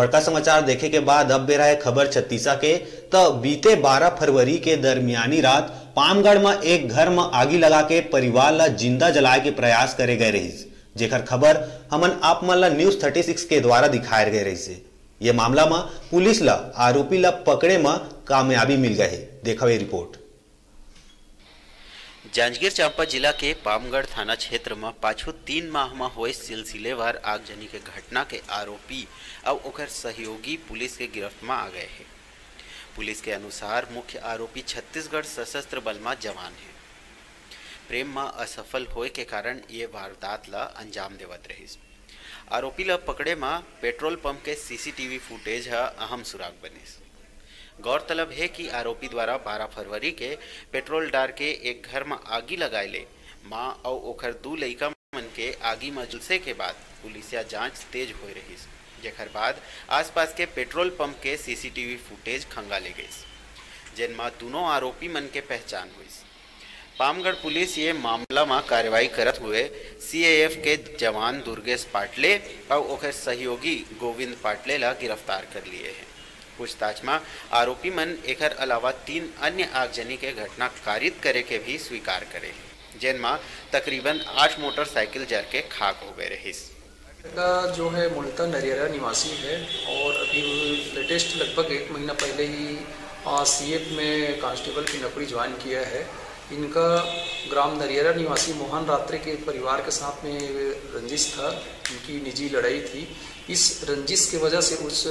बड़का समाचार देखे के बाद अब बेरा है खबर छत्तीसा के। तो बीते 12 फरवरी के दरमियानी रात पामगढ़ में एक घर में आगी लगा के परिवार ला ज़िंदा जलाए के प्रयास करे गए रही जेकर खबर हमन आप मन ला न्यूज़ 36 के द्वारा दिखाए गए रही ये मामला में मा पुलिस ला, आरोपी ला पकड़े में कामयाबी मिल गए देखो रिपोर्ट। जांजगीर चांपा जिला के पामगढ़ थाना क्षेत्र में पाछू तीन माह में हुए सिलसिलेवार आगजनी के घटना के आरोपी अब ओकर सहयोगी पुलिस के गिरफ्त में आ गए हैं। पुलिस के अनुसार मुख्य आरोपी छत्तीसगढ़ सशस्त्र बल में जवान है। प्रेम में असफल होए के कारण ये वारदात ला अंजाम देवत रही आरोपी ला पकड़े में पेट्रोल पंप के सीसीटीवी फुटेज अहम सुराग बनिस। गौरतलब है कि आरोपी द्वारा 12 फरवरी के पेट्रोल डार के एक घर में आगी लगाए ले। माँ और ओखर दू लड़का मन के आगी में जुलसे के बाद पुलिसिया जाँच तेज हो रही जेकर बाद आसपास के पेट्रोल पंप के सीसीटीवी फुटेज खंगाले गई जिनमें दोनों आरोपी मन के पहचान हुई पामगढ़ पुलिस ये मामला में कार्रवाई करत हुए सीएएफ के जवान दुर्गेश पाटले और ओकर सहयोगी गोविंद पाटले ला गिरफ़्तार कर लिए हैं। पूछताछ में आरोपी मन एक अलावा तीन अन्य आगजनी के घटना कारित करे के भी स्वीकार करे। जिनमें तकरीबन आठ मोटरसाइकिल जर के खाक हो गए रही का जो है मुल्ता नरियरा निवासी है और अभी लेटेस्ट लगभग एक महीना पहले ही सी में कांस्टेबल की नौकरी ज्वाइन किया है। इनका ग्राम नरियरा निवासी मोहन रात्रे के परिवार के साथ में रंजिश था। इनकी निजी लड़ाई थी। इस रंजिश की वजह से उस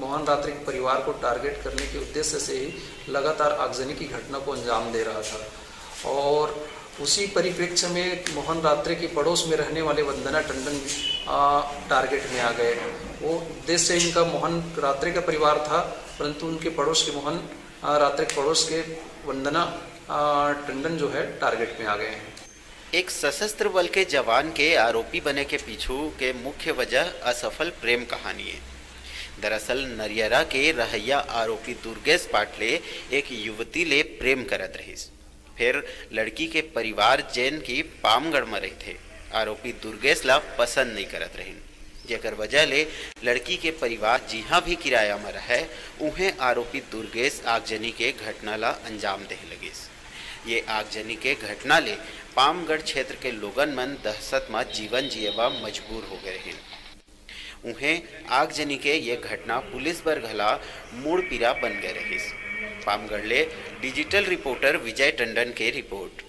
मोहन रात्रे के परिवार को टारगेट करने के उद्देश्य से ही लगातार आगजनी की घटना को अंजाम दे रहा था। और उसी परिप्रेक्ष्य में मोहन रात्रे के पड़ोस में रहने वाले वंदना टंडन टारगेट में आ गए। वो उद्देश्य इनका मोहन रात्रे का परिवार था, परंतु उनके पड़ोस के मोहन रात्रे पड़ोस के वंदना टंडन जो है टारगेट में आ गए हैं। एक सशस्त्र बल के जवान के आरोपी बने के पीछू के मुख्य वजह असफल प्रेम कहानी है। दरअसल, नरियरा के रहैया आरोपी दुर्गेश पाटले एक युवती ले प्रेम करत रही फिर लड़की के परिवार जैन की पामगढ़ में रही थे। आरोपी दुर्गेश ला पसंद नहीं करत रही जेकर वजह ले लड़की के परिवार जिहाँ भी किराया में रहे उन्हें आरोपी दुर्गेश आगजनी के घटना ला अंजाम दे लगे ये आगजनी के घटना ले पामगढ़ क्षेत्र के लोगन मन दहशत में जीवन जिये मजबूर हो गए हैं। उन्हें आगजनी के ये घटना पुलिस पर घला मूड़ पीरा बन गए रही पामगढ़ ले डिजिटल रिपोर्टर विजय टंडन के रिपोर्ट।